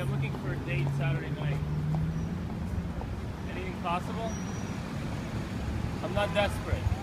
I'm looking for a date Saturday night. Anything possible? I'm not desperate.